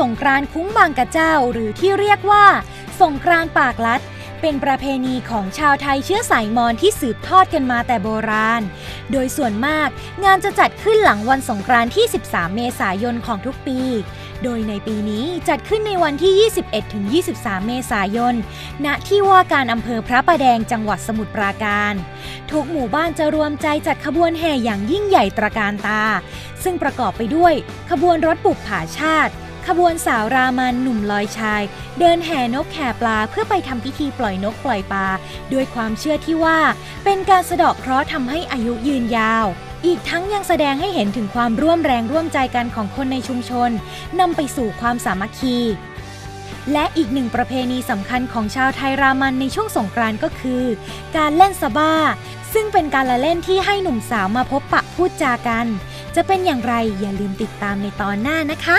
สงกรานคุ้งบางกระเจ้าหรือที่เรียกว่า สงกรานปากลัด เป็นประเพณีของชาวไทยเชื้อสายมอญที่สืบทอดกันมาแต่โบราณ โดยส่วนมากงานจะจัดขึ้นหลังวันสงกรานที่ 13 เมษายนของทุกปี โดยในปีนี้จัดขึ้นในวันที่ 21-23 เมษายน ณ ที่ว่าการอำเภอพระประแดงจังหวัดสมุทรปราการ ทุกหมู่บ้านจะรวมใจจัดขบวนแห่อย่างยิ่งใหญ่ตระการตา ซึ่งประกอบไปด้วยขบวนรถบุกผาชาติ ขบวนสาวรามันหนุ่มลอยชาย เดินแห่นกแข่ปลาเพื่อไปทำพิธีปล่อยนกปล่อยปลาด้วยความเชื่อที่ว่า เป็นการสะเดาะเคราะห์ทำให้อายุยืนยาว อีกทั้งยังแสดงให้เห็นถึงความร่วมแรงร่วมใจกันของคนในชุมชนนำไปสู่ความสามัคคีและอีกหนึ่งประเพณีสำคัญของชาวไทยรามันในช่วงสงกรานต์ก็คือ การเล่นสบ้า ซึ่งเป็นการละเล่นที่ให้หนุ่มสาวมาพบปะพูดจากัน จะเป็นอย่างไรอย่าลืมติดตามในตอนหน้านะคะ